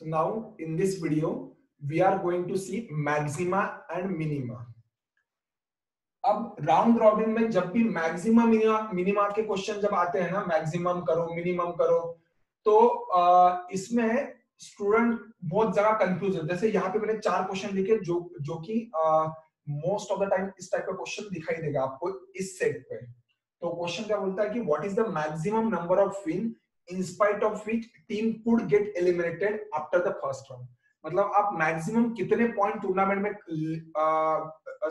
So now in this video, we are going to see maxima and minima. अब round robin में जब भी maximum minima minima के question जब आते हैं ना मैक्सिमम करो मिनिमम करो तो आ, इसमें स्टूडेंट बहुत ज़्यादा कंफ्यूज है जैसे यहाँ पे मैंने चार क्वेश्चन लिखे जो जो कि मोस्ट ऑफ़ द टाइम इस टाइप का क्वेश्चन दिखाई देगा आपको इस सेट पे तो क्वेश्चन क्या बोलता है कि what is the maximum number of win in spite of which team could get eliminated after the first round मतलब आप मैक्सिमम कितने पॉइंट टूर्नामेंट में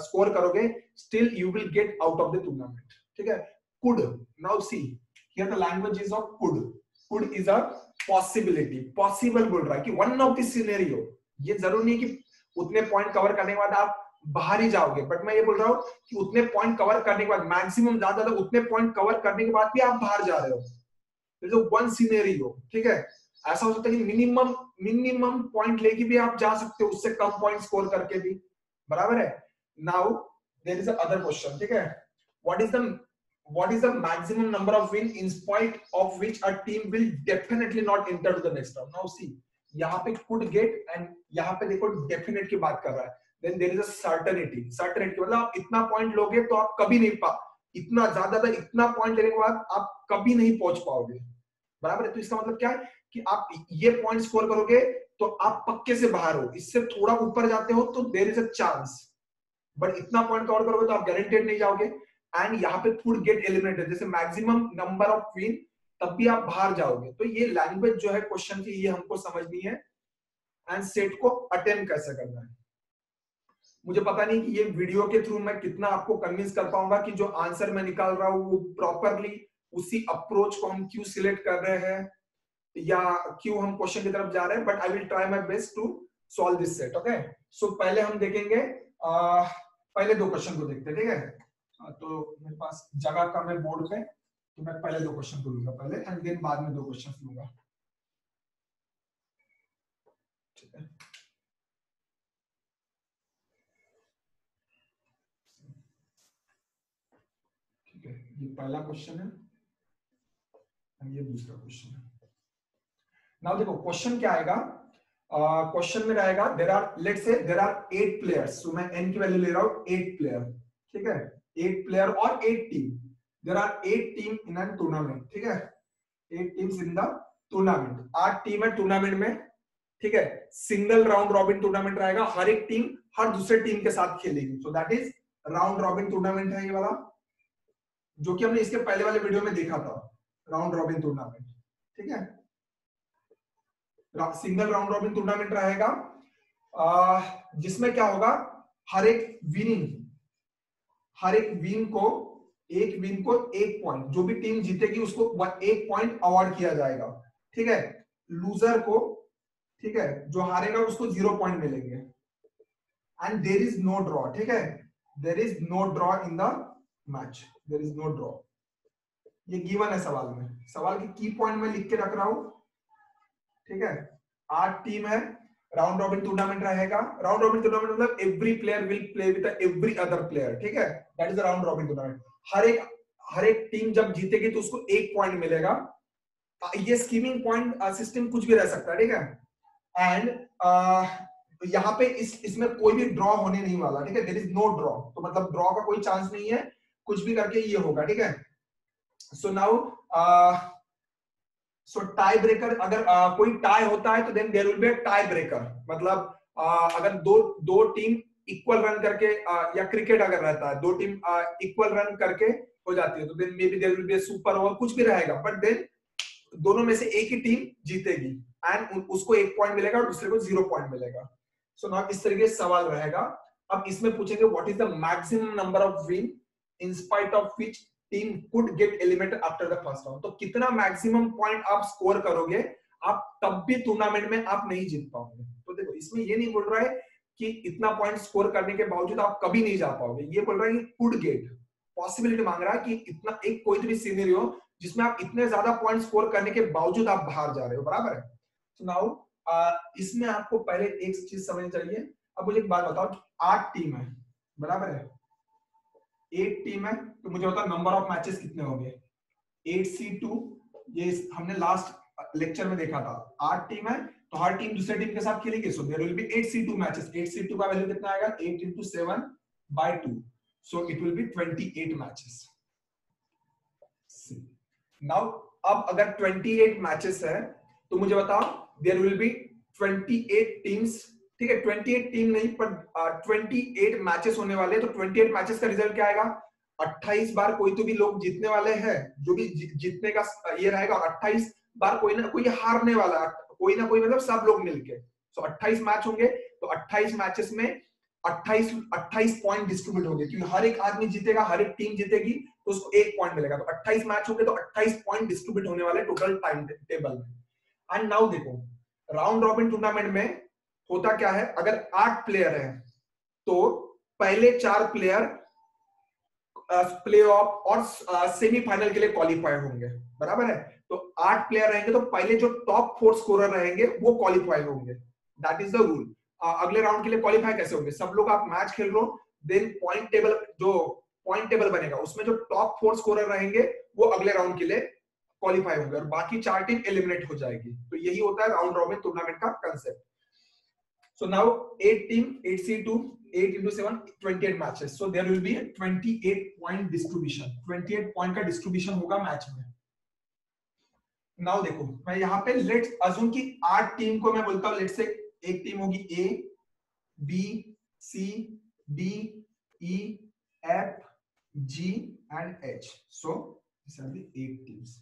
स्कोर करोगे still you will get out of the tournament ठीक है? Could now see here the language is of could could is a possibility possible बोल रहा है कि वन ऑफ़ दिस सिनेरियो ये ज़रूर नहीं कि उतने पॉइंट कवर करने के बाद आप बाहर ही जाओगे बट मैं ये बोल रहा हूँ कि उतने पॉइंट कवर करने के बाद मैक्सिमम ज़्यादा ज़्यादा उतने पॉइंट कवर करने के बाद भी आप बाहर जा रहे हो। वन सिनेरियो ठीक है ऐसा हो सकता है कि मिनिमम मिनिमम पॉइंट लेके भी आप जा सकते हो उससे कम पॉइंट स्कोर करके भी बराबर है now there is other question ठीक है what is the what is the maximum number of win in spite of which a team will definitely not enter to the next round now see यहाँ पे could get and यहाँ पे देखो definite की बात कर रहा है then there is a certainty certainty मतलब आप इतना पॉइंट लोगे तो आप कभी नहीं पा इतना ज़्यादा था, इतना पॉइंट लेने के बाद आप कभी नहीं पहुँच पाओगे। बराबर है? तो इसका मतलब क्या है कि आप ये पॉइंट स्कोर करोगे तो आप पक्के से बाहर हो। इससे थोड़ा ऊपर जाते हो तो there is a chance but इतना पॉइंट कवर करोगे तो आप गारंटेड नहीं जाओगे। एंड यहाँ पे फुड गेट एलिमिनेटेड जैसे मैक्सिमम नंबर ऑफ़ विन तब भी आप बाहर जाओगे। तो ये लैंग्वेज जो है क्वेश्चन की ये हमको समझनी है। एंड सेट को अटेम्प कैसे करना है? मुझे पता नहीं कि ये वीडियो के थ्रू मैं कितना आपको कन्विंस कर पाऊँगा कि जो आंसर मैं निकाल रहा हूँ वो प्रॉपरली उसी अप्रोच को हम क्यों सिलेक्ट कर रहे हैं या क्यों हम क्वेश्चन की तरफ़ जा रहे हैं but I will try my best to solve this set okay so पहले हम देखेंगे आ, पहले दो क्वेश्चन को देखते हैं ठीक है? तो मेरे पास जगह कम है बोर्ड पे तो मैं पहले दो क्वेश्चन को लूँगा पहले एंड देन बाद में दो क्वेश्चन लूँगा ठीक है ठीक है ये पहला क्वेश्चन है ये दूसरा क्वेश्चन है। नाउ देखो क्वेश्चन क्या आएगा? क्वेश्चन uh, में रहेगा देर आर लेट से there are eight players so मैं एन की वैल्यू ले रहा हूँ एट प्लेयर ठीक है? एट प्लेयर और eight team there are eight team in an tournament ठीक है? Eight teams in the tournament आठ टीम है टूर्नामेंट में. ठीक है? सिंगल राउंड रॉबिन टूर्नामेंट रहेगा। हर एक टीम हर दूसरे टीम के साथ खेलेगी। So that is round robin tournament है ये वाला। जो कि हमने इसके पहले वाले वीडियो में देखा था राउंड रॉबिन टूर्नामेंट ठीक है? सिंगल राउंड रॉबिन टूर्नामेंट रहेगा। जिसमें क्या होगा? हर एक विनिंग हर एक विन को, एक विन को एक पॉइंट जो भी टीम जीतेगी उसको एक पॉइंट अवार्ड किया जाएगा, ठीक है? लूजर को, ठीक है? जो हारेगा उसको ज़ीरो पॉइंट मिलेंगे। And there is no draw ठीक है? There is no draw in the match there is no draw ये गिवन है सवाल में। सवाल की की पॉइंट में लिख के रख रहा हूँ। ठीक है? आठ टीम है। राउंड रॉबिन टूर्नामेंट रहेगा। राउंड रॉबिन टूर्नामेंट मतलब every player will play with every other player ठीक है? That is round robin tournament हर एक हर एक टीम जब जीतेगी तो उसको एक पॉइंट मिलेगा। ये स्कीमिंग पॉइंट सिस्टम कुछ भी रह सकता है। ठीक है? एंड यहाँ पे इस, इसमें कोई भी ड्रॉ होने नहीं वाला। ठीक है? देर इज़ नो ड्रॉ तो मतलब ड्रॉ का कोई चांस नहीं है। कुछ भी करके ये होगा ठीक है? So now so tie breaker अगर uh, कोई टाई होता है तो then there will be tie breaker मतलब uh, अगर दो दो टीम इक्वल रन करके uh, या क्रिकेट अगर रहता है दो टीम इक्वल रन करके हो जाती है तो then maybe there will be super over कुछ भी रहेगा बट देन दोनों में से एक ही टीम जीतेगी एंड उसको एक पॉइंट मिलेगा और दूसरे को ज़ीरो पॉइंट मिलेगा। सो so, नाउ इस तरीके से सवाल रहेगा। अब इसमें पूछेंगे what is the maximum number of win in spite of which team could get eliminated after the first round तो कितना मैक्सिमम पॉइंट आप स्कोर करोगे, आप तब भी टूर्नामेंट में आप नहीं जीत पाओगे। तो देखो, इसमें ये नहीं बोल रहा है कि इतना पॉइंट स्कोर करने के बावजूद आप कभी नहीं जा पाओगे। ये बोल रहा है कुड गेट पॉसिबिलिटी मांग रहा है कि इतना, एक कोई भी सीनियर हो जिसमें आप इतने ज़्यादा पॉइंट स्कोर करने के बावजूद आप बाहर जा रहे हो, बराबर है? तो नाउ इसमें आपको पहले एक चीज़ समझनी चाहिए। अब मुझे एक बात बताओ आठ टीम है, बराबर है? एट टीम है तो मुझे बताओ नंबर ऑफ़ मैचेस कितने हो गए एट सी टू ये हमने लास्ट लेक्चर में देखा था। आठ टीम है तो हर टीम दूसरे टीम के साथ खेलेगी। So there will be 8 C2 matches 8 C2 का वैल्यू कितना आएगा? 8 into 7 by 2 so it will be 28 matches now अब अगर 28 मैचेस है तो मुझे बताओ देयर विल बी 28 टीम्स ठीक है 28 टीम नहीं पर uh, 28 मैचेस होने वाले हैं तो 28 मैचेस का रिज़ल्ट क्या आएगा? 28 बार कोई तो भी लोग जीतने वाले हैं जो भी जीतने का ये रहेगा 28 बार कोई ना कोई हारने वाला कोई ना कोई मतलब सब लोग मिलके। सो 28 मैच होंगे तो 28 मैचेस में 28 28 पॉइंट डिस्ट्रीब्यूट होंगे क्योंकि हर एक आदमी जीतेगा हर एक टीम जीतेगी तो उसको एक पॉइंट मिलेगा। तो 28 मैच होंगे तो 28 पॉइंट डिस्ट्रीब्यूट होने वाले टोटल टाइम टेबल में। एंड नाउ देखो राउंड रॉबिन टूर्नामेंट में होता क्या है? अगर आठ प्लेयर है तो पहले चार प्लेयर प्ले ऑफ़ और सेमीफाइनल के लिए क्वालिफाई होंगे। बराबर है? तो आठ प्लेयर रहेंगे तो पहले जो टॉप फोर स्कोरर रहेंगे, वो क्वालिफाई होंगे। दैट इज़ द रूल अगले राउंड के लिए क्वालिफाई कैसे होंगे? सब लोग आप मैच खेल रहे हो देन पॉइंट टेबल जो पॉइंट टेबल बनेगा, उसमें जो टॉप फोर स्कोरर रहेंगे, वो अगले राउंड के लिए क्वालिफाई होंगे और बाकी चार टीम एलिमिनेट हो जाएगी। तो यही होता है राउंड रॉबिन टूर्नामेंट का concept So now eight team, eight C2, eight into seven, 28 matches. So there will be a 28 point distribution. 28 point का distribution होगा मैच में. Now देखो मैं यहाँ पे लेट्स अजूम की आठ टीम को मैं बोलता हूँ लेट्स से एक टीम होगी A B C D E F G and H so this are the eight teams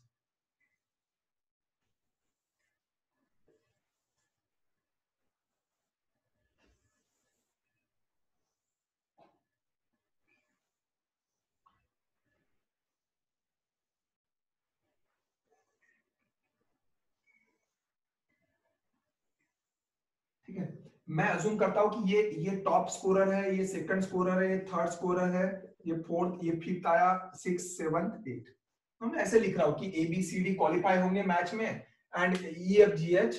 मैं अजूम करता हूँ कि ये ये टॉप स्कोरर है, ये सेकंड स्कोरर है, ये थर्ड स्कोरर है, ये फोर्थ ये फिफ्थ आया सिक्स सेवन एट तो मैं ऐसे लिख रहा हूँ कि A B C D qualify होंगे मैच में and E F G H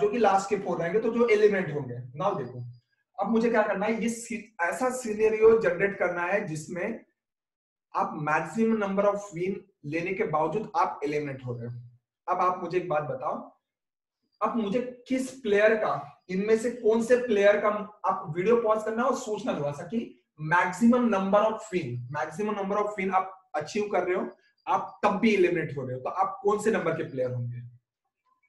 जो कि लास्ट के फोर रहेंगे तो जो एलिमेंट होंगे। नाउ देखो, अब मुझे क्या करना है? ये ऐसा सीनेरियो जनरेट करना है जिसमें आप मैक्सिमम नंबर ऑफ़ विन लेने के बावजूद आप एलिमिनेट हो रहे हो। अब आप मुझे एक बात बताओ अब मुझे किस प्लेयर का इनमें से कौन से प्लेयर का आप वीडियो पॉज करना और सोचना थोड़ा सा कि maximum number of win maximum number of win आप अचीव कर रहे हो आप तब भी एलिमिनेट हो रहे हो तो आप कौन से नंबर के प्लेयर होंगे?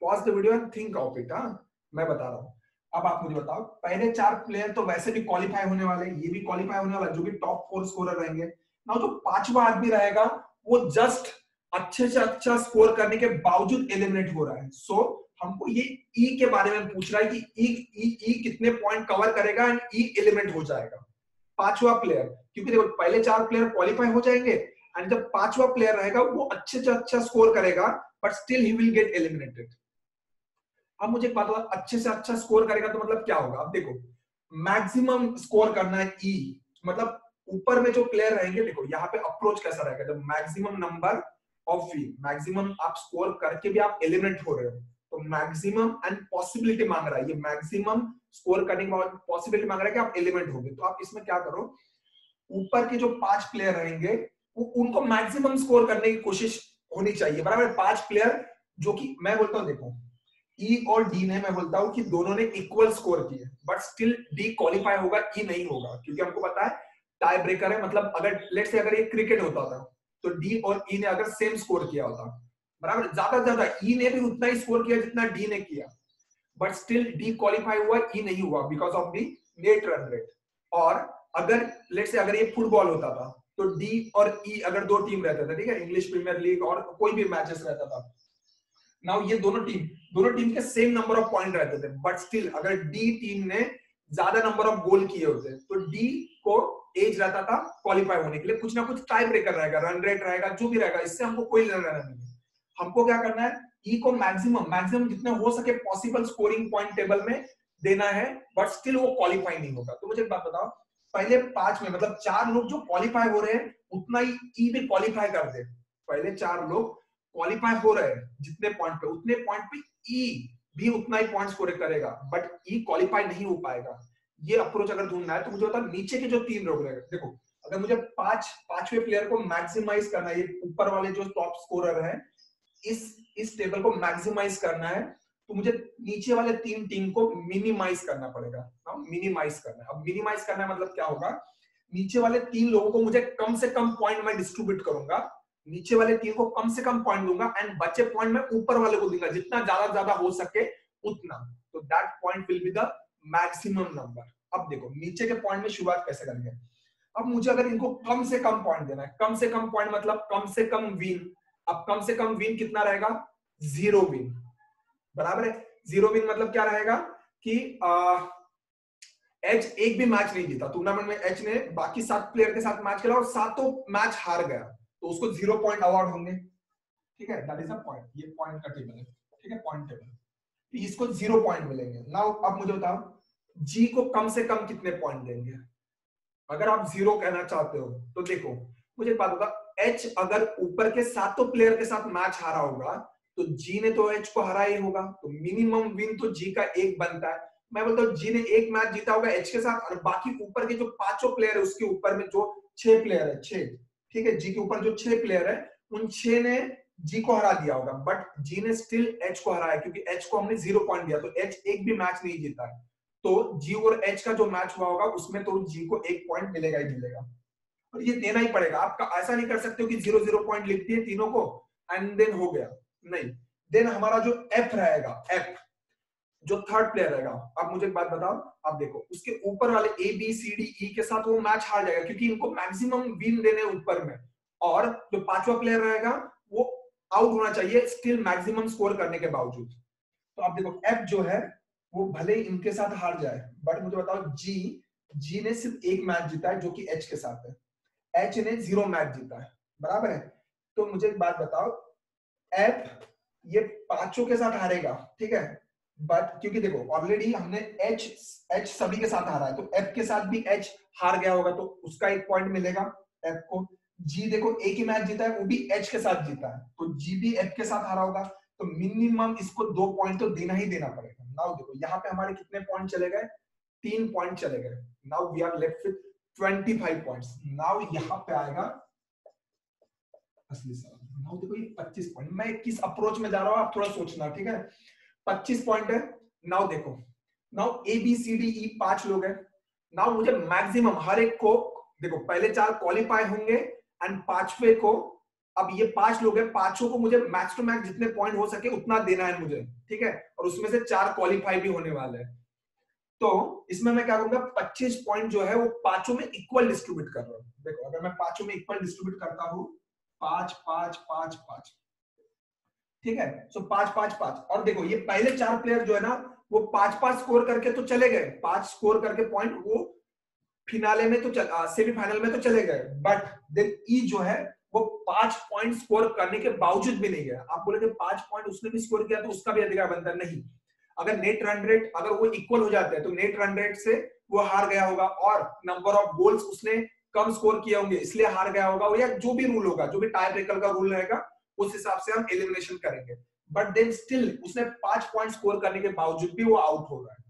Pause the video and think of it हाँ? मैं बता रहा हूँ। अब आप मुझे बताओ पहले चार प्लेयर तो वैसे भी क्वालिफाई होने वाले ये भी क्वालिफाई होने वाला जो भी टॉप फोर स्कोरर रहेंगे। ना जो पांचवा आदमी रहेगा वो जस्ट अच्छे से अच्छा स्कोर करने के बावजूद एलिमिनेट हो रहा है। सो so, हमको ये e के बारे में पूछ रहा है कि ई ई ई कितने पॉइंट कवर करेगा एंड ई एलिमेंट हो जाएगा। पांचवा प्लेयर क्योंकि देखो पहले चार प्लेयर क्वालिफाई हो जाएँगे एंड जब पांचवा प्लेयर रहेगा वो अच्छे से अच्छा स्कोर करेगा but still he will get eliminated अब मुझे एक बात होगा अच्छे से अच्छा स्कोर करेगा तो मतलब क्या होगा? अब देखो मैक्सिमम स्कोर करना है ई e, मतलब ऊपर में जो प्लेयर रहेंगे देखो यहाँ पे अप्रोच कैसा रहेगा? जब maximum number of we maximum आप स्कोर करके भी आप एलिमिनेट हो रहे हो। तो मैक्सिमम एंड पॉसिबिलिटी मांग रहा है। ये मैक्सिमम स्कोर करने के बाद पॉसिबिलिटी मांग रहा है कि आप एलिमेंट होंगे। तो आप इसमें क्या करो? ऊपर के जो पाँच प्लेयर रहेंगे, वो उनको मैक्सिमम स्कोर करने की कोशिश होनी चाहिए। बराबर पाँच प्लेयर जो कि मैं बोलता हूँ, देखो ई e और डी ने मैं बोलता हूँ कि दोनों ने इक्वल स्कोर किए बट स्टिल डी क्वालिफाई होगा ई e नहीं होगा। क्योंकि हमको पता है टाई ब्रेकर है। मतलब अगर लेट से अगर ये क्रिकेट होता था तो डी और ई e ने अगर सेम स्कोर किया होता बराबर? ज़्यादा से ज़्यादा ई e ने भी उतना ही स्कोर किया जितना डी ने किया। बट स्टिल डी क्वालिफाई हुआ ई e नहीं हुआ because of the net run rate और अगर लेट से अगर ये फुटबॉल होता था तो डी और ई e अगर दो टीम रहते थे, ठीक है? इंग्लिश प्रीमियर लीग और कोई भी मैचेस रहता था। नाउ ये दोनों टीम दोनों टीम के सेम नंबर ऑफ़ पॉइंट रहते थे बट स्टिल अगर डी टीम ने ज़्यादा नंबर ऑफ़ गोल किए होते तो डी को एज रहता था क्वालिफाई होने के लिए। कुछ ना कुछ टाई ब्रेकर रहेगा रन रेट रहेगा, जो भी रहेगा, इससे हमको कोई लेना नहीं हमको क्या करना है? ई e को मैक्सिमम मैक्सिमम जितने हो सके पॉसिबल स्कोरिंग पॉइंट टेबल में देना है बट स्टिल वो क्वालिफाई नहीं होगा। तो मुझे एक बात बताओ, पहले पाँच में मतलब चार लोग जो क्वालिफाई हो रहे हैं, उतना ही ई e भी क्वालिफाई कर दे। पहले चार लोग क्वालिफाई हो रहे हैं, जितने पॉइंट पे, उतने पॉइंट पे ई e भी उतना ही पॉइंट स्कोर करेगा बट ई क्वालिफाई नहीं हो पाएगा। ये अप्रोच अगर ढूंढना है तो मुझे बता नीचे के जो तीन लोग रहेगा देखो, अगर मुझे पाँच, पांचवे प्लेयर को मैक्सिमाइज करना है ऊपर वाले जो टॉप स्कोरर है इस इस टेबल को मैक्सिमाइज करना है तो मुझे नीचे वाले तीन टीम को मिनिमाइज करना पड़ेगा। मिनिमाइज हाँ, करना है। अब मिनिमाइज करना है मतलब क्या होगा? नीचे वाले तीन लोगों को मुझे कम से कम पॉइंट में डिस्ट्रीब्यूट करूँगा। नीचे वाले तीन को कम से कम पॉइंट दूँगा एंड बचे पॉइंट में ऊपर वाले को दूँगा। जितना ज़्यादा ज़्यादा हो सके उतना। तो that point will be the maximum number अब देखो नीचे के पॉइंट में शुरुआत कैसे करेंगे? अब मुझे अगर इनको कम से कम पॉइंट देना है कम से कम पॉइंट मतलब कम से कम विन अब कम से कम विन कितना रहेगा? ज़ीरो विन बराबर है? ज़ीरो विन मतलब क्या रहेगा? कि एच एक भी मैच नहीं जीता। टूर्नामेंट में एच ने बाकी सात प्लेयर के साथ मैच खेला और सातों मैच हार गया। तो उसको ज़ीरो पॉइंट अवार्ड होंगे। ठीक है? दैट इज़ अ पॉइंट ये पॉइंट का टेबल है। ठीक है? पॉइंट टेबल तो इसको ज़ीरो पॉइंट मिलेंगे। नाउ अब मुझे बताओ जी को कम से कम कितने पॉइंट देंगे? अगर आप ज़ीरो कहना चाहते हो तो देखो, मुझे बात होगा एच अगर ऊपर के सातों प्लेयर के साथ मैच हारा होगा तो जी ने तो एच को हरा ही होगा। तो मिनिमम विन तो जी का एक बनता है। मैं बोलता हूँ जी ने एक मैच जीता होगा एच के साथ, और बाकी ऊपर के जो पाँचों प्लेयर है, उसके ऊपर में जो छह प्लेयर है, छह, ठीक है? जी के ऊपर जो छह प्लेयर है, उन छह ने जी को हरा दिया होगा। बट जी ने स्टिल एच को हराया, क्योंकि एच को हमने ज़ीरो पॉइंट दिया तो एच एक भी मैच नहीं जीता है। तो जी और एच का जो मैच हुआ होगा, उसमें तो जी को एक पॉइंट मिलेगा ही मिलेगा। और ये देना ही पड़ेगा। आपका ऐसा नहीं कर सकते हो कि ज़ीरो ज़ीरो पॉइंट लिख दिए तीनों को एंड देन हो गया। नहीं। देन हमारा जो एफ़ रहेगा एफ़ जो थर्ड प्लेयर रहेगा, आप मुझे एक बात बताओ, आप देखो, उसके ऊपर वाले ए बी सी डी ई के साथ वो मैच हार जाएगा क्योंकि इनको मैक्सिमम विन देने ऊपर में। और जो पांचवा प्लेयर रहेगा, वो आउट होना चाहिए स्टिल मैक्सिमम स्कोर करने के बावजूद। तो आप देखो एफ़ जो है, वो भले इनके साथ हार जाए बट मुझे बताओ जी जी ने सिर्फ़ एक मैच जीता है, जो कि एच के साथ है। एच ने ज़ीरो मैच जीता है, बराबर है? तो मुझे एक बात बताओ एफ़ ये पाँचों के साथ हारेगा, ठीक है? बट क्योंकि देखो ऑलरेडी हमने एच एच सभी के साथ हारा है तो एफ़ के साथ भी एच हार गया होगा तो उसका एक पॉइंट मिलेगा एफ़ को। जी देखो एक ही मैच जीता है, वो भी एच के साथ जीता है तो जी भी एफ़ के साथ हारा होगा तो मिनिमम इसको दो पॉइंट तो देना ही देना पड़ेगा। नाउ देखो, यहाँ पे हमारे कितने पॉइंट चले गए? तीन पॉइंट चले गए। Now we are left with twenty five point now यहाँ पे आएगा। असली सवाल। नाउ देखो ये पच्चीस पॉइंट मैं किस अप्रोच में जा रहा हूँ, आप थोड़ा सोचना, ठीक है? पच्चीस पॉइंट है। नाउ देखो। Now A B C D E पाँच लोग हैं। नाउ मुझे मैक्सिमम हर एक को, देखो, पहले चार क्वालिफाई होंगे एंड पांचवे को, अब ये पाँच लोग हैं, पाँचों को मुझे मैक्स टू मैक्स जितने पॉइंट हो सके उतना देना है मुझे, ठीक है? और उसमें से चार क्वालिफाई भी होने वाले हैं। तो इसमें मैं क्या करूँगा 25 पॉइंट जो है वो पाँचों में इक्वल डिस्ट्रीब्यूट कर रहा हूँ। देखो, अगर मैं पाँचों में इक्वल डिस्ट्रीब्यूट करता हूँ, पाँच पाँच पाँच पाँच। ठीक है? सो पाँच पाँच पाँच। और देखो, ये पहले चार प्लेयर जो है ना, वो पाँच पाँच स्कोर करके तो चले गए। पाँच स्कोर करके पॉइंट वो फिनाले में तो सेमीफाइनल में तो चले गए। बट देन ई जो है, वो पाँच पॉइंट स्कोर करने के बावजूद भी नहीं गया। आप बोले पाँच पॉइंट उसने भी स्कोर किया तो उसका भी अधिकार बनता नहीं। अगर नेट रन रेट अगर वो इक्वल हो जाते हैं तो नेट रन रेट से वो हार गया होगा और नंबर ऑफ़ गोल्स उसने कम स्कोर किए होंगे, इसलिए हार गया होगा या जो भी रूल होगा, जो भी टाई ब्रेकर का रूल रहेगा, उस हिसाब से हम एलिमिनेशन करेंगे। बट देन स्टिल उसने पाँच पॉइंट स्कोर करने के बावजूद भी वो आउट हो रहा है।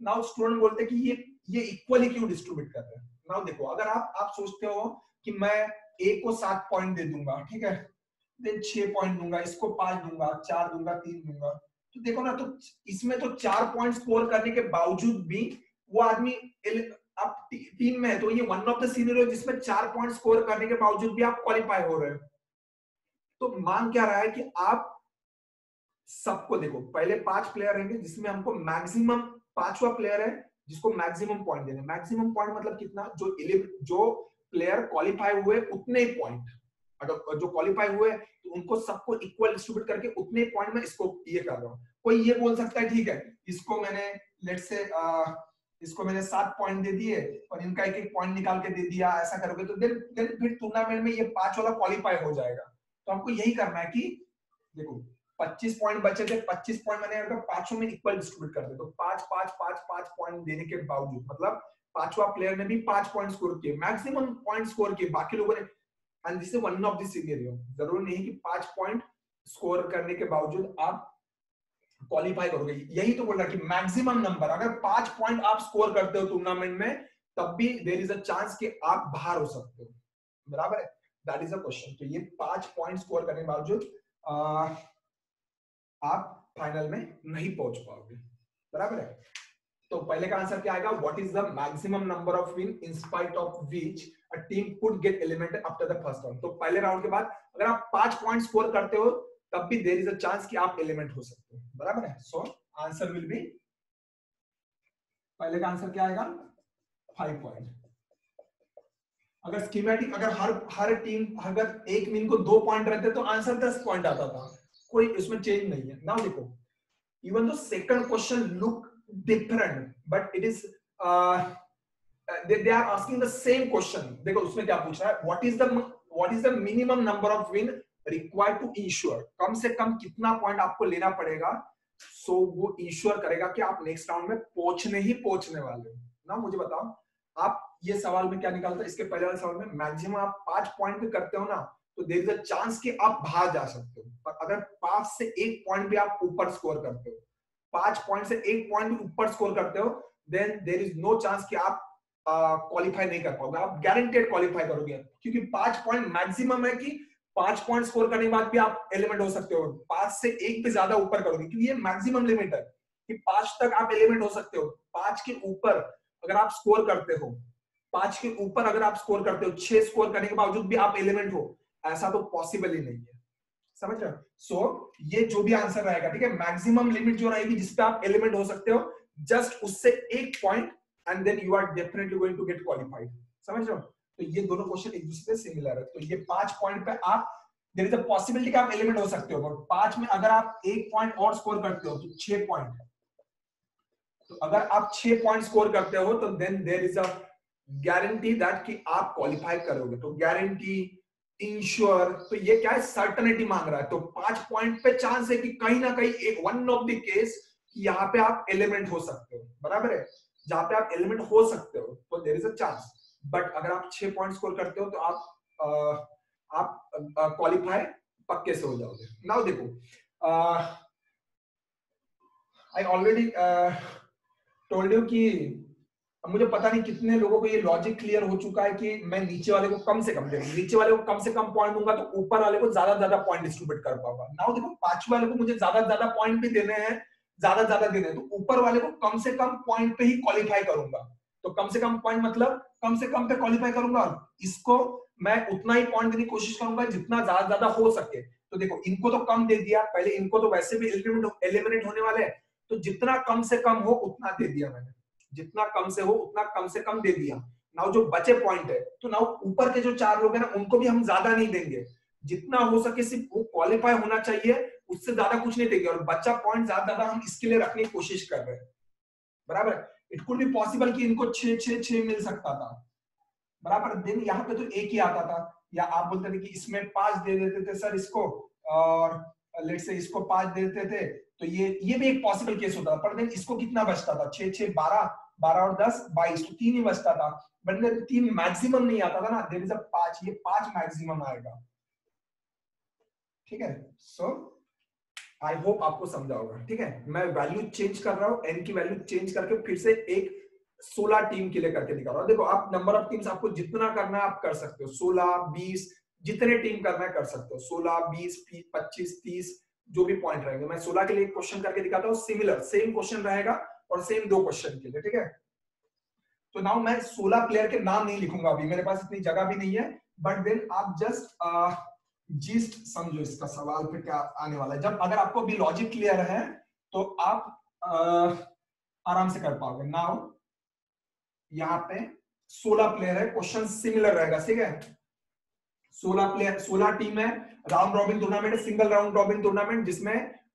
नाउ स्टूडेंट बोलते हैं कि ये ये इक्वली क्यों डिस्ट्रीब्यूट कर रहे हैं? नाउ देखो, अगर आप आप सोचते हो कि मैं ए को सात पॉइंट दे दूँगा, ठीक है? देन छह पॉइंट दूँगा, इसको पाँच दूँगा, चार दूँगा, तीन दूँगा। तो देखो ना तो इसमें तो चार पॉइंट स्कोर करने के बावजूद भी वो आदमी आप टीम में है तो ये वन ऑफ़ द सीनियर जिसमें चार पॉइंट स्कोर करने के बावजूद भी आप क्वालिफाई हो रहे हो। तो मान क्या रहा है कि आप सबको देखो, पहले पाँच प्लेयर रहेंगे जिसमें हमको मैक्सिमम पांचवा प्लेयर है, जिसको मैक्सिमम पॉइंट देने मैक्सिमम पॉइंट मतलब कितना? जो जो प्लेयर क्वालिफाई हुए, उतने ही पॉइंट अगर जो क्वालिफाई हुए तो उनको सबको इक्वल डिस्ट्रीब्यूट करके उतने पॉइंट में इसको ये कर रहा हूँ। कोई ये बोल सकता है ठीक है इसको मैंने लेट से आ, इसको मैंने सात पॉइंट दे दिए और इनका एक एक पॉइंट निकाल के दे दिया ऐसा करोगे तो देन देन फिर टूर्नामेंट में ये पाँच वाला क्वालिफाई हो जाएगा। तो आपको यही करना है कि देखो 25 पॉइंट बचे थे 25 पॉइंट मैंने अगर पाँचों में इक्वल डिस्ट्रीब्यूट कर दे तो पाँच पाँच पाँच पाँच पॉइंट देने के बावजूद मतलब पांचवा प्लेयर ने भी पाँच पॉइंट स्कोर किए मैक्सिमम पॉइंट स्कोर किए बाकी लोगों ने and this is one of this scenario ज़रूर नहीं कि पाँच पॉइंट स्कोर करने के बावजूद आप क्वालिफाई करोगे। यही तो बोल रहा कि मैक्सिमम नंबर अगर पाँच पॉइंट आप स्कोर करते हो टूर्नामेंट में, तब भी देर इज़ अ चांस कि आप बाहर हो सकते हो। बराबर है? दैट इज़ अ क्वेश्चन तो ये पाँच पॉइंट स्कोर करने के बावजूद आप फाइनल में नहीं पहुँच पाओगे। बराबर है? तो पहले का आंसर क्या आएगा? What is the maximum number of win in spite of which a team could get eliminated after the first round तो पहले राउंड के बाद, अगर आप पाँच पॉइंट स्कोर करते हो तब भी देर इज़ अ चांस कि आप एलिमेंट हो सकते हो। बराबर है? सो आंसर विल बी पहले का आंसर क्या आएगा? फाइव पॉइंट अगर स्कीमेटिक अगर हर हर टीम अगर एक मीन को दो पॉइंट रहते तो आंसर दस पॉइंट आता था। कोई इसमें चेंज नहीं है। नाउ देखो even though second question look different but it is they are asking the same question देखो उसमें क्या पूछ रहा है? What is the what is the minimum number of win required to ensure कम से कम कितना पॉइंट आपको लेना पड़ेगा सो so वो इंश्योर करेगा कि आप नेक्स्ट राउंड में पहुँचने ही पहुँचने वाले ना मुझे बताओ आप ये सवाल में क्या निकालता है? इसके पहले वाले सवाल में मैक्सिमम आप पाँच पॉइंट भी करते हो ना तो देर इज़ अ चांस कि आप बाहर जा सकते हो। पर अगर पाँच से एक पॉइंट भी आप ऊपर स्कोर करते हो पाँच पॉइंट से एक पॉइंट भी ऊपर स्कोर करते हो then there is no chance कि आप क्वालिफाई uh, नहीं कर पाओगे। आप गारंटेड क्वालिफाई करोगे। क्योंकि पाँच पॉइंट मैक्सिमम है कि पाँच पॉइंट स्कोर करने के बाद भी आप एलिमेंट हो सकते हो। पाँच से एक पे ज़्यादा ऊपर करोगे क्योंकि ये मैक्सिमम लिमिट है कि पाँच तक आप एलिमेंट हो सकते हो। पाँच के ऊपर अगर आप स्कोर करते हो पाँच के ऊपर अगर आप स्कोर करते हो छह स्कोर करने के बावजूद भी आप एलिमेंट हो ऐसा तो पॉसिबल ही नहीं है। समझ रहे सो so, ये जो भी आंसर रहेगा ठीक है? मैक्सिमम लिमिट जो रहेगी जिसपे आप एलिमेंट हो सकते हो जस्ट उससे एक point and then you are definitely going to get qualified समझ रहे हो? तो ये दोनों क्वेश्चन एक दूसरे से सिमिलर है। तो ये पाँच पॉइंट पे आप देर इज़ अ पॉसिबिलिटी आप एलिमेंट हो सकते हो बट पाँच में अगर आप एक पॉइंट और स्कोर करते हो तो छह पॉइंट तो अगर आप छह पॉइंट स्कोर करते हो तो then there is a guarantee that कि आप क्वालिफाई करोगे। तो गारंटी इंश्योर तो ये क्या है? सर्टनिटी मांग रहा है। तो पाँच पॉइंट पे चांस है कि कहीं ना कहीं एक वन ऑफ़ द केस यहाँ पे आप एलिमेंट हो सकते हो। बराबर है? जहाँ पे आप एलिमेंट हो सकते हो तो there is a chance but अगर आप छह पॉइंट स्कोर करते हो तो आप आप क्वालिफाई पक्के से हो जाओगे। नाउ देखो आई ऑलरेडी टोल्ड यू कि मुझे पता नहीं कितने लोगों को ये लॉजिक क्लियर हो चुका है कि मैं नीचे वाले को कम से कम दूँगा। नीचे वाले को कम से कम पॉइंट दूँगा तो ऊपर वाले को ज़्यादा ज़्यादा पॉइंट डिस्ट्रीब्यूट कर पाऊँगा। नाउ देखो, पांचवे वाले को मुझे ज़्यादा ज़्यादा पॉइंट भी देने हैं, ज़्यादा ज़्यादा देने तो ऊपर वाले को कम से कम पॉइंट पे ही क्वालिफाई करूँगा। तो कम से कम पॉइंट मतलब कम से कम पे क्वालिफाई करूँगा। इसको मैं उतना ही पॉइंट देने की कोशिश करूँगा जितना ज़्यादा ज़्यादा हो सके। तो देखो, इनको तो कम दे दिया। पहले इनको तो वैसे भी एलिमिनेट होने वाले हैं। तो जितना कम से कम हो, उतना दे दिया मैंने। जितना कम से हो, उतना कम से कम दे दिया। नाउ जो बचे पॉइंट है तो नाउ ऊपर के जो चार लोग हैं ना, उनको भी हम ज़्यादा नहीं देंगे। जितना हो सके सिर्फ़ वो क्वालिफाई होना चाहिए, उससे ज़्यादा कुछ नहीं देंगे। और बच्चा पॉइंट ज़्यादा ज़्यादा हम इसके लिए रखने की कोशिश कर रहे हैं। बराबर? इट कुड बी पॉसिबल कि इनको छह छह छह मिल सकता था। बराबर दिन यहाँ पे तो एक ही आता था। या आप बोलते थे कि इसमें पाँच दे देते थे सर इसको, और लेट से इसको पाँच दे देते थे तो ये ये भी एक पॉसिबल केस होता था। पर देन इसको कितना बचता था? छह छह, बारह बारह और दस, बाईस तो तीन ही बचता था। बट देन तीन मैक्सिमम नहीं आता था ना। देर इज़ अ पाँच, ये पाँच मैक्सिमम आएगा। ठीक है? सो आई होप आपको समझा होगा, ठीक है? मैं वैल्यू चेंज कर रहा हूँ एन की वैल्यू चेंज करके फिर से एक सोलह टीम के लिए करके दिखा रहा हूँ। देखो, आप नंबर ऑफ़ टीम्स आपको जितना करना है आप कर सकते हो। सोलह, बीस, जितने टीम करना है कर सकते हो। सोलह, बीस पच्चीस, तीस, जो भी पॉइंट रहेंगे। मैं सोलह के लिए क्वेश्चन करके दिखाता हूँ सिमिलर सेम क्वेश्चन रहेगा और सेम दो क्वेश्चन के लिए, ठीक है? तो नाउ मैं सोलह प्लेयर के नाम नहीं लिखूँगा अभी, मेरे पास इतनी जगह भी नहीं है बट देन आप जस्ट जिस्ट समझो इसका सवाल पे क्या आने वाला है? जब अगर आपको भी लॉजिक क्लियर है तो आप आराम से कर पाओगे। नाउ यहाँ पे सोलह प्लेयर है क्वेश्चन सिमिलर रहेगा ठीक है? सोलह प्लेयर सोलह टीम है round robin tournament single round robin tournament जिसमें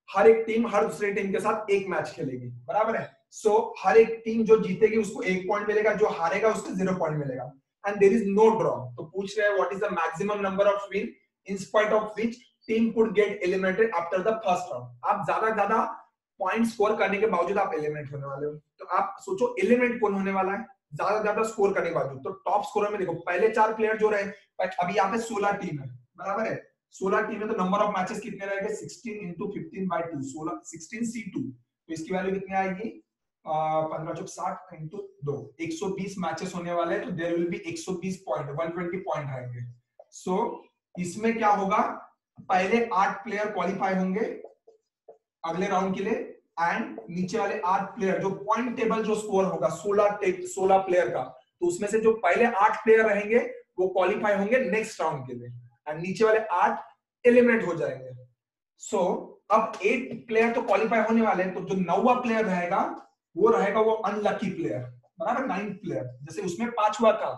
हर एक टीम हर दूसरे टीम के साथ एक मैच खेलेगी बराबर है? सो so, हर एक टीम जो जीतेगी उसको एक पॉइंट मिलेगा जो हारेगा उसको ज़ीरो पॉइंट मिलेगा। And there is no draw तो पूछ रहे हैं what is the maximum number of win in spite of which team could get eliminated after the first round आप ज़्यादा ज़्यादा पॉइंट स्कोर करने के बावजूद आप एलिमिनेट होने वाले हो। तो आप सोचो एलिमिनेट कौन होने वाला है? ज़्यादा ज़्यादा स्कोर करने के बावजूद। तो टॉप स्कोर में देखो पहले चार प्लेयर जो रहे अभी यहाँ पे सोलह टीम है। बराबर है? सोलह टीम है तो नंबर ऑफ़ मैचेस कितने रहेंगे sixteen into fifteen by two सोलह सिक्सटीन सी टू तो इसकी वैल्यू कितनी आएगी? पंद्रह चौक साठ इंटू दो। एक सौ बीस मैचेस होने वाले हैं तो देर विल बी एक सौ बीस पॉइंट वन ट्वेंटी पॉइंट रहेंगे सो so, इसमें क्या होगा? पहले आठ प्लेयर क्वालिफाई होंगे अगले राउंड के लिए एंड नीचे वाले आठ प्लेयर जो पॉइंट टेबल जो स्कोर होगा सोलह सोलह प्लेयर का तो उसमें से जो पहले आठ प्लेयर रहेंगे वो क्वालिफाई होंगे नेक्स्ट राउंड के लिए एंड नीचे वाले आठ एलिमिनेट हो जाएँगे। सो so, अब एट प्लेयर तो क्वालिफाई होने वाले हैं तो जो नौवा प्लेयर रहेगा वो रहेगा वो अनलकी प्लेयर बराबर नाइन्थ प्लेयर जैसे उसमें पांचवा था।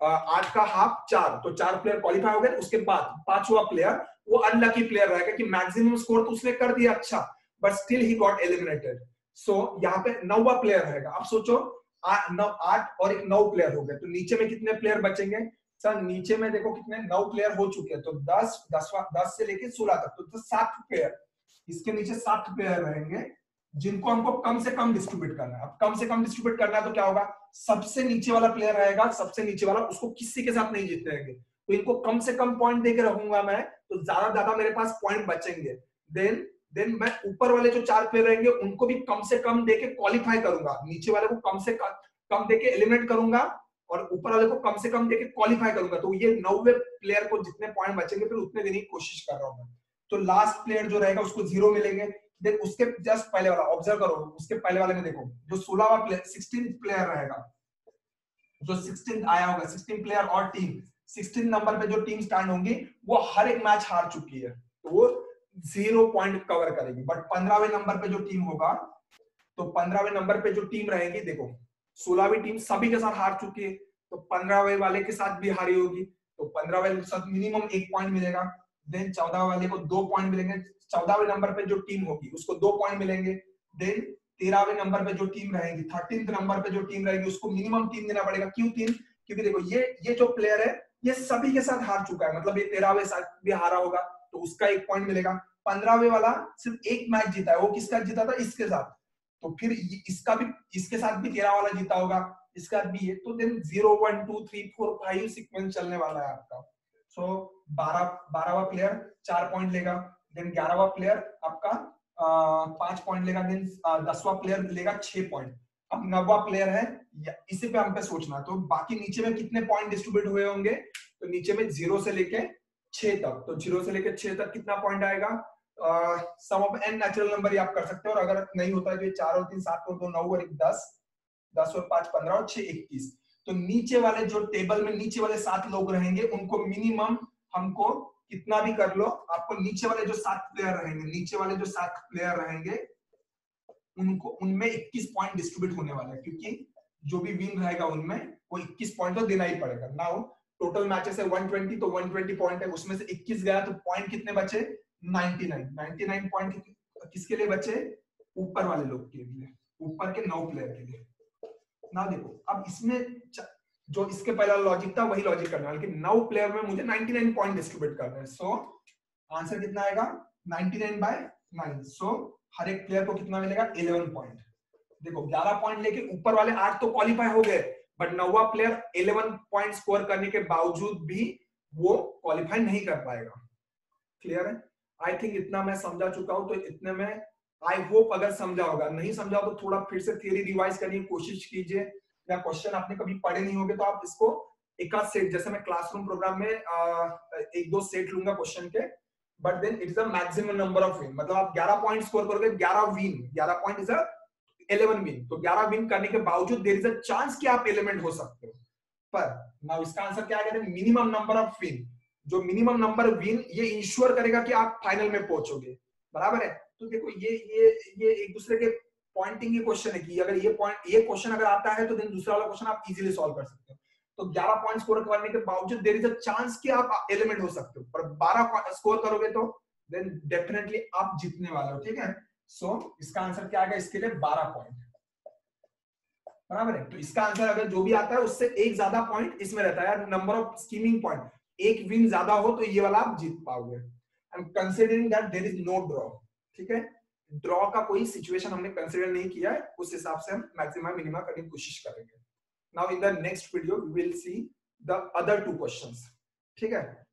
आठ का हाफ़ चार तो चार प्लेयर क्वालिफाई हो गए उसके बाद पांचवा प्लेयर वो अनलकी प्लेयर रहेगा कि मैक्सिमम स्कोर तो उसने कर दिया अच्छा but still he got eliminated so यहाँ पे नौवा प्लेयर रहेगा। आप सोचो आठ और एक नौ प्लेयर हो गए तो नीचे में कितने प्लेयर बचेंगे? सर नीचे में देखो कितने नौ प्लेयर हो चुके हैं तो दस दसवा दस से लेके सोलह तक तो, तो सात प्लेयर इसके नीचे सात प्लेयर रहेंगे। जिनको हमको कम से कम डिस्ट्रीब्यूट करना है। अब कम से कम डिस्ट्रीब्यूट करना है तो क्या होगा? सबसे नीचे वाला प्लेयर रहेगा सबसे नीचे वाला, उसको किसी के साथ नहीं जीतने रहेंगे तो इनको कम से कम पॉइंट देके रखूँगा मैं तो ज़्यादा ज़्यादा मेरे पास पॉइंट बचेंगे। देन देन मैं ऊपर वाले जो चार प्लेयर रहेंगे, उनको भी कम से कम देके क्वालिफाई करूँगा। नीचे वाले को कम से कम कम देके एलिमिनेट करूँगा और ऊपर वाले को कम से कम देके क्वालिफाई करूँगा। तो ये नौवे प्लेयर को जितने पॉइंट बचेंगे, फिर उतने देने की कोशिश कर रहा हूँ मैं। तो लास्ट प्लेयर जो रहेगा, उसको ज़ीरो मिलेंगे। देन उसके जस्ट पहले वाला ऑब्ज़र्व करो, उसके पहले वाले में देखो, जो सोलहवा प्लेयर सिक्सटीन प्लेयर रहेगा। जो सिक्सटीन आया होगा सिक्सटीन प्लेयर और टीम सिक्सटीन नंबर पे जो टीम स्टैंड होंगी, वो हर एक मैच हार चुकी है। तो वो ज़ीरो पॉइंट कवर करेगी। बट पंद्रहवें नंबर पे जो टीम होगा तो पंद्रहवें नंबर पे जो टीम रहेगी, देखो, सोलहवीं टीम सभी के साथ हार चुकी है। तो पंद्रहवें वाले के साथ भी हारी होगी। तो पंद्रहवें साथ मिनिमम एक पॉइंट मिलेगा। देन चौदह वाले को दो पॉइंट मिलेंगे। चौदहवें नंबर पे जो टीम होगी, उसको दो पॉइंट मिलेंगे। देन तेरहवें नंबर पे जो टीम रहेगी थर्टीन नंबर पे जो टीम रहेगी, उसको मिनिमम तीन देना पड़ेगा। क्यों तीन? क्योंकि देखो, ये ये जो प्लेयर है, ये सभी के साथ हार चुका है। मतलब ये तेरहवें साथ भी हारा होगा तो उसका एक पॉइंट मिलेगा। पंद्रहवें वाला सिर्फ़ एक मैच जीता है। वो किसका जीता था? इसके साथ। तो फिर इसका भी, इसके साथ भी तेरह वाला जीता होगा। इसका भी है तो then zero one two three four five sequence चलने वाला है आपका। सो बारह बारहवा प्लेयर चार पॉइंट लेगा। देन ग्यारहवा प्लेयर आपका पाँच पॉइंट लेगा। देन दसवा प्लेयर लेगा छह पॉइंट अब नवा प्लेयर है इसी पे हम पे सोचना। तो बाकी नीचे में कितने पॉइंट डिस्ट्रीब्यूट हुए होंगे? तो नीचे में ज़ीरो से लेके छह तक। तो ज़ीरो से लेके छह तक कितना पॉइंट आएगा? Sum of N natural number ही आप कर सकते हो। और अगर नहीं होता है तो ये चार और तीन, सात और दो, नौ और एक, दस। दस और पाँच, पंद्रह और छह, इक्कीस। तो नीचे वाले जो टेबल में नीचे वाले सात लोग रहेंगे, उनको मिनिमम हमको कितना भी कर लो, आपको नीचे वाले जो सात प्लेयर रहेंगे, नीचे वाले जो सात प्लेयर रहेंगे, उनको, उनमें 21 पॉइंट डिस्ट्रीब्यूट होने वाला है, क्योंकि जो भी विन रहेगा उनमें, वो 21 पॉइंट तो देना ही पड़ेगा। नाउ टोटल मैचेस है 120 तो 120 पॉइंट है, उसमें से 21 गया तो पॉइंट कितने बचे? 99 99 पॉइंट किसके लिए बचे? ऊपर वाले लोग के लिए, ऊपर के नौ प्लेयर के लिए। ना देखो। अब इसमें जो इसके पहला लॉजिक था, वही लॉजिक करना। है लेकिन नौ प्लेयर में मुझे 99 पॉइंट डिस्ट्रीब्यूट करना है। सो आंसर कितना आएगा? 99 बाय 9 सो हर एक प्लेयर को कितना मिलेगा? 11 पॉइंट देखो 11 पॉइंट लेके ऊपर वाले आठ तो क्वालिफाई हो गए। बट नौवा प्लेयर 11 पॉइंट स्कोर करने के बावजूद भी वो क्वालिफाई नहीं कर पाएगा। क्लियर है? आई थिंक इतना मैं समझा चुका हूँ तो इतने में आई होप अगर समझा होगा। नहीं समझा तो थोड़ा फिर से थियरी रिवाइज करने की कोशिश कीजिए। या क्वेश्चन आपने कभी पढ़े नहीं होंगे तो आप इसको एक आध सेट जैसे मैं क्लासरूम प्रोग्राम में एक दो सेट लूँगा क्वेश्चन के। But then it is the maximum number of win मतलब आप 11 पॉइंट स्कोर करोगे 11 win 11 point is a 11 win तो 11 विन करने के बावजूद देर इज़ अ चांस कि आप एलिमेंट हो सकते हो। पर नाउ इसका आंसर क्या है मिनिमम नंबर ऑफ़ विन जो मिनिमम नंबर विन ये इंश्योर करेगा कि आप फाइनल में पहुंचोगे। बराबर है? तो देखो ये ये ये एक दूसरे के पॉइंटिंग क्वेश्चन है कि अगर ये पॉइंट ये क्वेश्चन अगर आता है तो देन दूसरा वाला क्वेश्चन आप इजीली सॉल्व कर सकते हो। तो 11 पॉइंट स्कोर करने के बावजूद देर इज़ अ चांस कि आप एलिमेंट हो सकते हो। पर 12 स्कोर करोगे तो देन डेफिनेटली आप जीतने वाले हो ठीक है? सो so, इसका आंसर क्या आएगा? इसके लिए 12 पॉइंट बराबर है? तो इसका आंसर अगर जो भी आता है उससे एक ज़्यादा पॉइंट इसमें रहता है। नंबर ऑफ़ स्कीमिंग पॉइंट एक विन ज़्यादा हो तो ये वाला आप जीत पाओगे। Considering that there is no draw ठीक है? ड्रॉ का कोई सिचुएशन हमने कंसिडर नहीं किया है, उस हिसाब से हम मैक्सिमम मिनिमम करने की कोशिश करेंगे। Now in the next video we will see the other two question ठीक है?